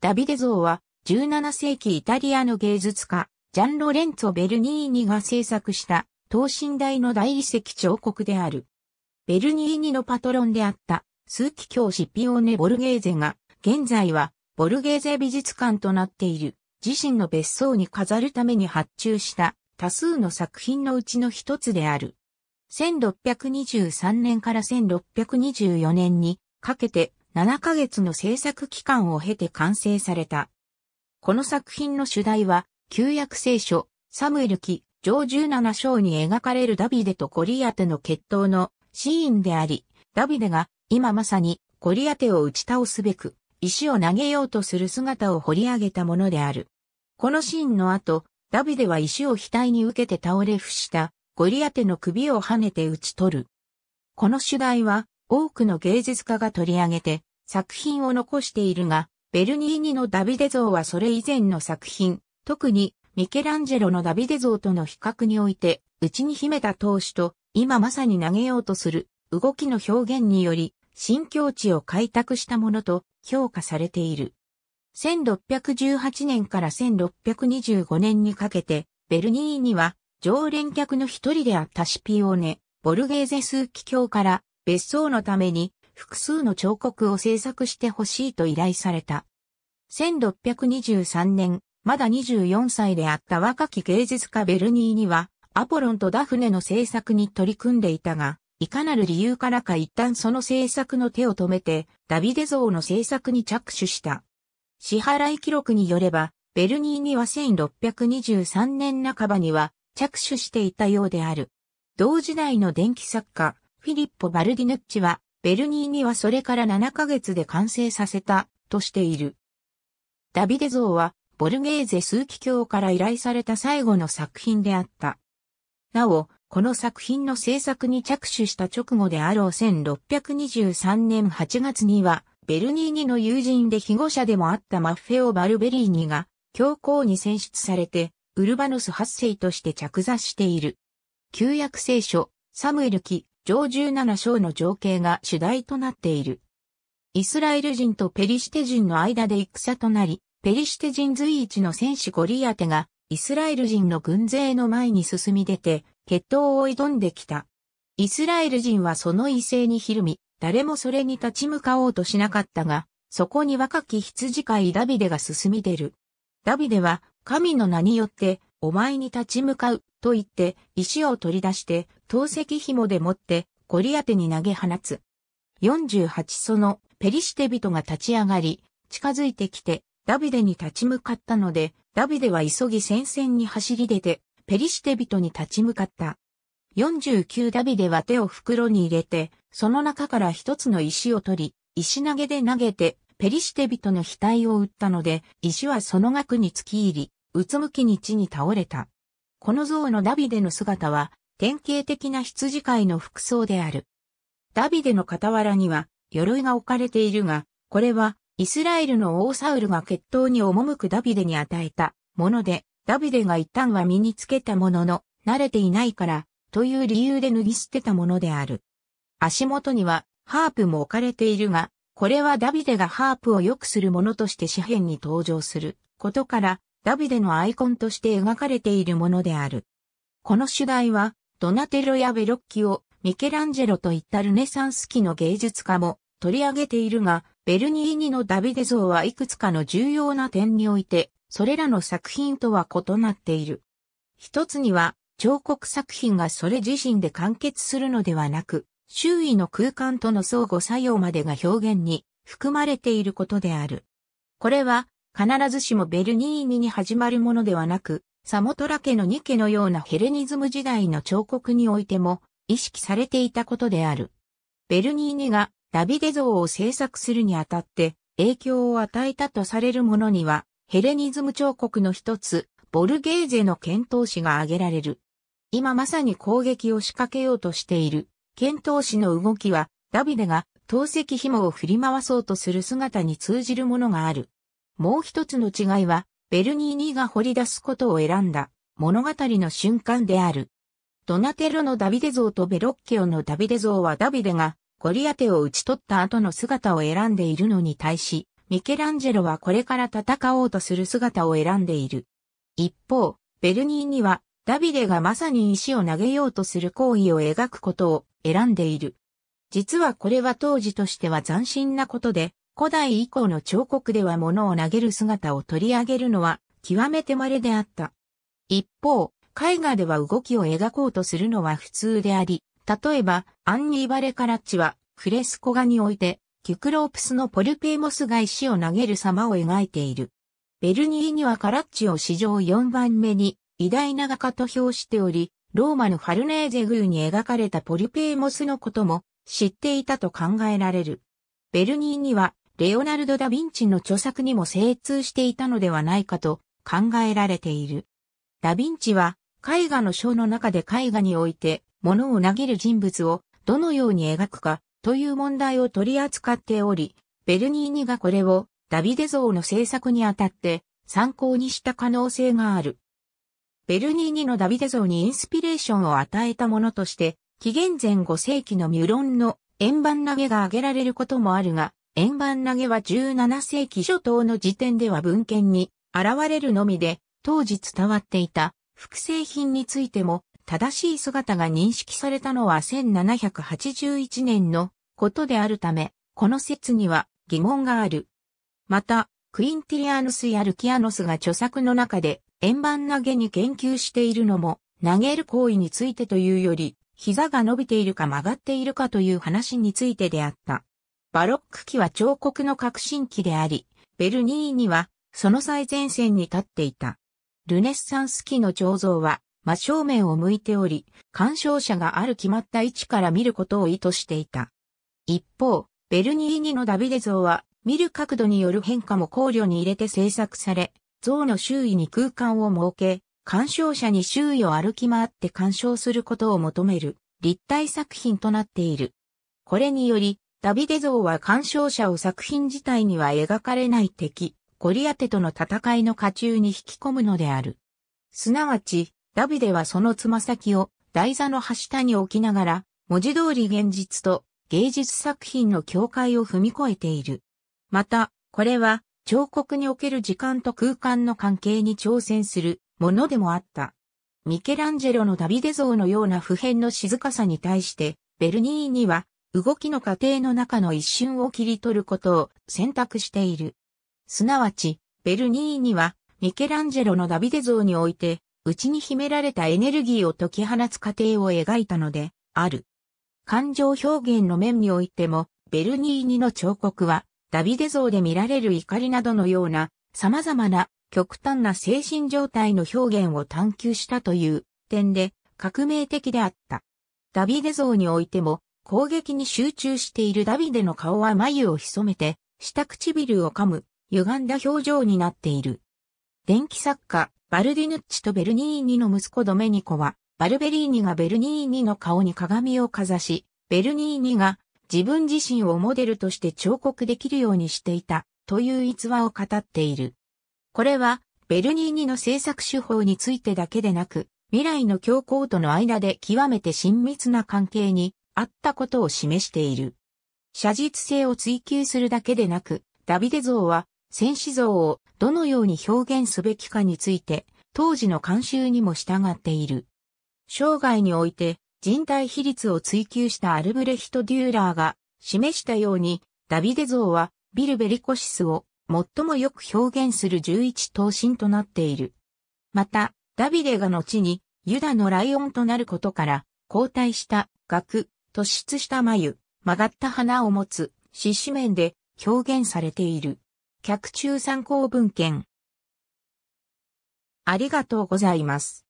ダビデ像は17世紀イタリアの芸術家、ジャンロレンツォ・ベルニーニが制作した等身大の大理石彫刻である。ベルニーニのパトロンであった数奇教師ピオーネ・ボルゲーゼが現在はボルゲーゼ美術館となっている自身の別荘に飾るために発注した多数の作品のうちの一つである。1623年から1624年にかけて7ヶ月の制作期間を経て完成された。この作品の主題は、旧約聖書、サムエル記、上17章に描かれるダビデとゴリアテの決闘のシーンであり、ダビデが今まさにゴリアテを打ち倒すべく、石を投げようとする姿を掘り上げたものである。このシーンの後、ダビデは石を額に受けて倒れ伏したゴリアテの首を跳ねて打ち取る。この主題は多くの芸術家が取り上げて作品を残しているが、ベルニーニのダビデ像はそれ以前の作品、特にミケランジェロのダビデ像との比較において、内に秘めた闘志と今まさに投げようとする動きの表現により、新境地を開拓したものと評価されている。1618年から1625年にかけて、ベルニーニは常連客の一人であったシピオーネ、ボルゲーゼ数奇教から別荘のために複数の彫刻を制作してほしいと依頼された。1623年、まだ24歳であった若き芸術家ベルニーニは、アポロンとダフネの制作に取り組んでいたが、いかなる理由からか一旦その制作の手を止めて、ダビデ像の制作に着手した。支払い記録によれば、ベルニーニは1623年半ばには着手していたようである。同時代の電気作家、フィリッポ・バルディヌッチは、ベルニーニはそれから7ヶ月で完成させた、としている。ダビデ像は、ボルゲーゼ数奇教から依頼された最後の作品であった。なお、この作品の制作に着手した直後であろう1623年8月には、ベルニーニの友人で庇護者でもあったマッフェオ・バルベリーニが、教皇に選出されて、ウルバノス8世として着座している。旧約聖書、サムエル記、上17章の情景が主題となっている。イスラエル人とペリシテ人の間で戦となり、ペリシテ人随一の戦士ゴリアテが、イスラエル人の軍勢の前に進み出て、決闘を挑んできた。イスラエル人はその威勢にひるみ、誰もそれに立ち向かおうとしなかったが、そこに若き羊飼いダビデが進み出る。ダビデは神の名によってお前に立ち向かうと言って石を取り出して透石紐で持ってゴリアテに投げ放つ。48そのペリシテ人が立ち上がり近づいてきてダビデに立ち向かったのでダビデは急ぎ戦線に走り出てペリシテ人に立ち向かった。49ダビデは手を袋に入れてその中から一つの石を取り、石投げで投げて、ペリシテ人の額を打ったので、石はその額に突き入り、うつむきに地に倒れた。この像のダビデの姿は、典型的な羊飼いの服装である。ダビデの傍らには、鎧が置かれているが、これは、イスラエルの王サウルが決闘に赴くダビデに与えたもので、ダビデが一旦は身につけたものの、慣れていないから、という理由で脱ぎ捨てたものである。足元にはハープも置かれているが、これはダビデがハープを良くするものとして紙幣に登場することから、ダビデのアイコンとして描かれているものである。この主題は、ドナテロやベロッキオ、ミケランジェロといったルネサンス期の芸術家も取り上げているが、ベルニーニのダビデ像はいくつかの重要な点において、それらの作品とは異なっている。一つには、彫刻作品がそれ自身で完結するのではなく、周囲の空間との相互作用までが表現に含まれていることである。これは必ずしもベルニーニに始まるものではなく、サモトラ家のニケのようなヘレニズム時代の彫刻においても意識されていたことである。ベルニーニがダビデ像を制作するにあたって影響を与えたとされるものには、ヘレニズム彫刻の一つ、ボルゲーゼの検討士が挙げられる。今まさに攻撃を仕掛けようとしている剣闘士の動きは、ダビデが透石紐を振り回そうとする姿に通じるものがある。もう一つの違いは、ベルニーニが掘り出すことを選んだ物語の瞬間である。ドナテロのダビデ像とベロッケオのダビデ像はダビデがゴリアテを打ち取った後の姿を選んでいるのに対し、ミケランジェロはこれから戦おうとする姿を選んでいる。一方、ベルニーニはダビデがまさに石を投げようとする行為を描くことを選んでいる。実はこれは当時としては斬新なことで、古代以降の彫刻では物を投げる姿を取り上げるのは極めて稀であった。一方、絵画では動きを描こうとするのは普通であり、例えば、アンニーバレカラッチは、フレスコ画において、キュクロープスのポルペーモスが石を投げる様を描いている。ベルニーにはカラッチを史上4番目に偉大な画家と評しており、ローマのファルネーゼ宮に描かれたポルペーモスのことも知っていたと考えられる。ベルニーには、レオナルド・ダ・ヴィンチの著作にも精通していたのではないかと考えられている。ダ・ヴィンチは、絵画の章の中で絵画において、物を投げる人物をどのように描くかという問題を取り扱っており、ベルニーニがこれをダビデ像の制作にあたって参考にした可能性がある。ベルニーニのダビデ像にインスピレーションを与えたものとして、紀元前5世紀のミュロンの円盤投げが挙げられることもあるが、円盤投げは17世紀初頭の時点では文献に現れるのみで、当時伝わっていた複製品についても正しい姿が認識されたのは1781年のことであるため、この説には疑問がある。また、クインティリアヌスやルキアノスが著作の中で円盤投げに研究しているのも、投げる行為についてというより、膝が伸びているか曲がっているかという話についてであった。バロック期は彫刻の革新期であり、ベルニーニはその最前線に立っていた。ルネッサンス期の彫像は真正面を向いており、鑑賞者がある決まった位置から見ることを意図していた。一方、ベルニーニのダビデ像は、見る角度による変化も考慮に入れて制作され、像の周囲に空間を設け、鑑賞者に周囲を歩き回って鑑賞することを求める立体作品となっている。これにより、ダビデ像は鑑賞者を作品自体には描かれない敵、ゴリアテとの戦いの渦中に引き込むのである。すなわち、ダビデはそのつま先を台座の端下に置きながら、文字通り現実と芸術作品の境界を踏み越えている。また、これは彫刻における時間と空間の関係に挑戦するものでもあった。ミケランジェロのダビデ像のような普遍の静かさに対して、ベルニーニは動きの過程の中の一瞬を切り取ることを選択している。すなわち、ベルニーニはミケランジェロのダビデ像において内に秘められたエネルギーを解き放つ過程を描いたので、ある。感情表現の面においても、ベルニーニの彫刻は、ダビデ像で見られる怒りなどのような、様々な極端な精神状態の表現を探求したという点で革命的であった。ダビデ像においても、攻撃に集中しているダビデの顔は眉を潜めて、下唇を噛む、歪んだ表情になっている。電気作家、バルディヌッチとベルニーニの息子ドメニコは、バルベリーニがベルニーニの顔に鏡をかざし、ベルニーニが自分自身をモデルとして彫刻できるようにしていたという逸話を語っている。これは、ベルニーニの制作手法についてだけでなく、未来の教皇との間で極めて親密な関係にあったことを示している。写実性を追求するだけでなく、ダビデ像は戦士像をどのように表現すべきかについて、当時の慣習にも従っている。生涯において人体比率を追求したアルブレヒト・デューラーが示したように、ダビデ像はビル・ベリコシスを最もよく表現する十一頭身となっている。また、ダビデが後にユダのライオンとなることから、交代した額、突出した眉、曲がった鼻を持つ、獅子面で表現されている。客中参考文献。ありがとうございます。